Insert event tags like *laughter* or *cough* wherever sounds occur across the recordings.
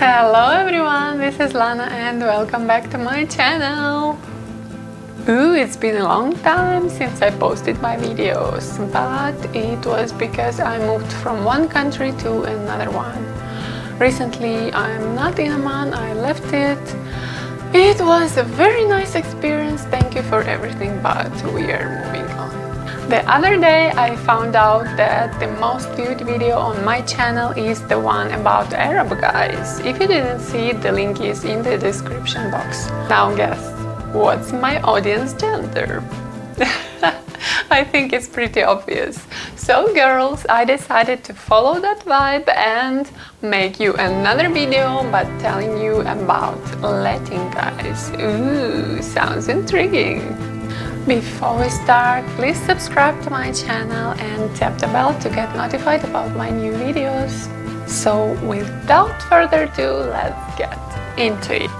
Hello everyone, this is Lana and welcome back to my channel. Ooh, it's been a long time since I posted my videos, but it was because I moved from one country to another one. Recently, I'm not in Amman, I left it. It was a very nice experience, thank you for everything, but we are moving on. The other day I found out that the most viewed video on my channel is the one about Arab guys. If you didn't see it, the link is in the description box. Now guess, what's my audience gender? *laughs* I think it's pretty obvious. So girls, I decided to follow that vibe and make you another video but telling you about Latin guys. Ooh, sounds intriguing. Before we start, please subscribe to my channel and tap the bell to get notified about my new videos. So without further ado, let's get into it.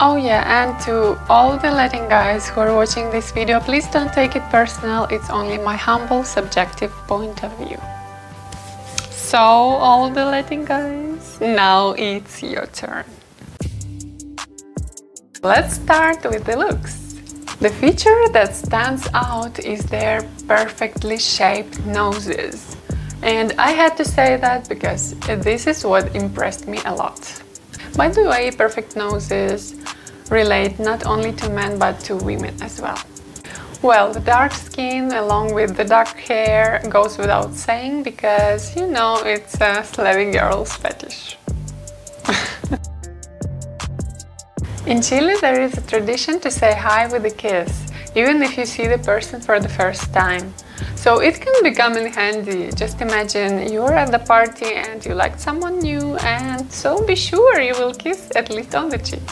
Oh yeah, and to all the Latin guys who are watching this video, please don't take it personal, it's only my humble subjective point of view. So, all the Latin guys, now it's your turn. Let's start with the looks. The feature that stands out is their perfectly shaped noses. And I had to say that because this is what impressed me a lot. By the way, perfect noses relate not only to men but to women as well. Well, the dark skin along with the dark hair goes without saying because, you know, it's a Slavic girl's fetish. In Chile, there is a tradition to say hi with a kiss, even if you see the person for the first time. So it can become in handy. Just imagine you're at the party and you like someone new, and so be sure you will kiss at least on the cheek.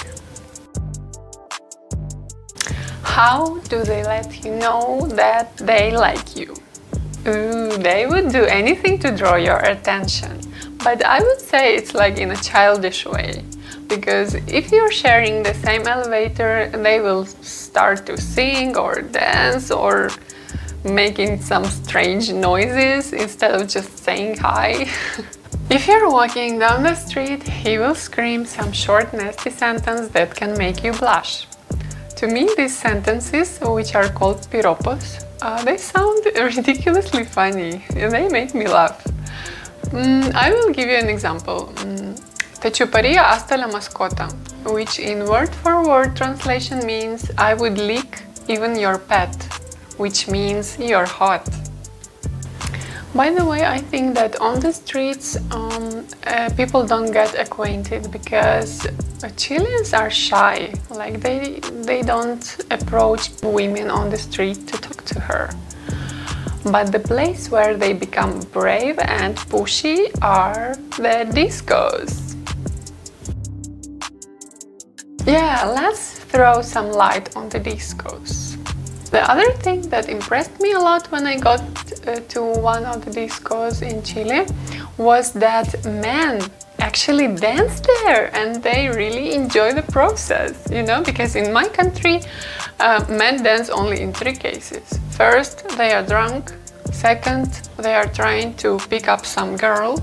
How do they let you know that they like you? Ooh, they would do anything to draw your attention. But I would say it's like in a childish way because if you're sharing the same elevator, they will start to sing or dance or making some strange noises instead of just saying hi. *laughs* if you're walking down the street, he will scream some short nasty sentence that can make you blush. To me, these sentences, which are called piropos, uh, they sound *laughs* ridiculously funny. They make me laugh. Mm, I will give you an example. Mm, Te chuparía hasta la mascota, which in word-for-word -word translation means I would lick even your pet, which means you're hot. By the way, I think that on the streets um, uh, people don't get acquainted because Chileans are shy. Like they they don't approach women on the street to talk to her. But the place where they become brave and pushy are the discos. Yeah, let's throw some light on the discos. The other thing that impressed me a lot when I got uh, to one of the discos in Chile was that men actually dance there and they really enjoy the process, you know, because in my country uh, men dance only in three cases. First, they are drunk, second, they are trying to pick up some girl,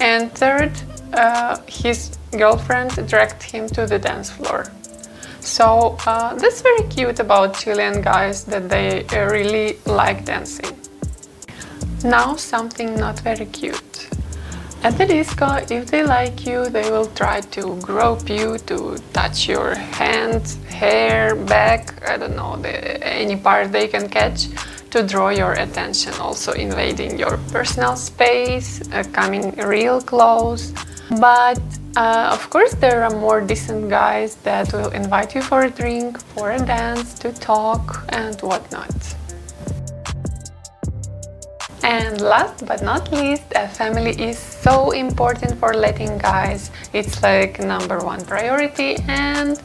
and third, uh, his girlfriend dragged him to the dance floor. So uh, that's very cute about Chilean guys that they uh, really like dancing. Now something not very cute. At the disco, if they like you, they will try to grope you, to touch your hands, hair, back, I don't know, the, any part they can catch to draw your attention, also invading your personal space, uh, coming real close. But uh, of course, there are more decent guys that will invite you for a drink, for a dance, to talk and whatnot. And last but not least, a family is so important for Latin guys. It's like number one priority and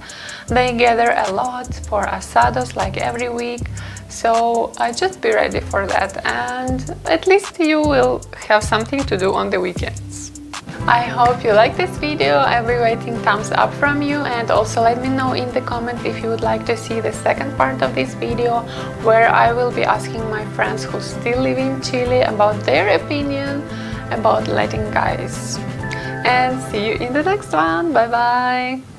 they gather a lot for asados like every week. So uh, just be ready for that and at least you will have something to do on the weekends. I hope you like this video, I'll be waiting thumbs up from you and also let me know in the comments if you would like to see the second part of this video where I will be asking my friends who still live in Chile about their opinion about Latin guys. and see you in the next one. Bye bye.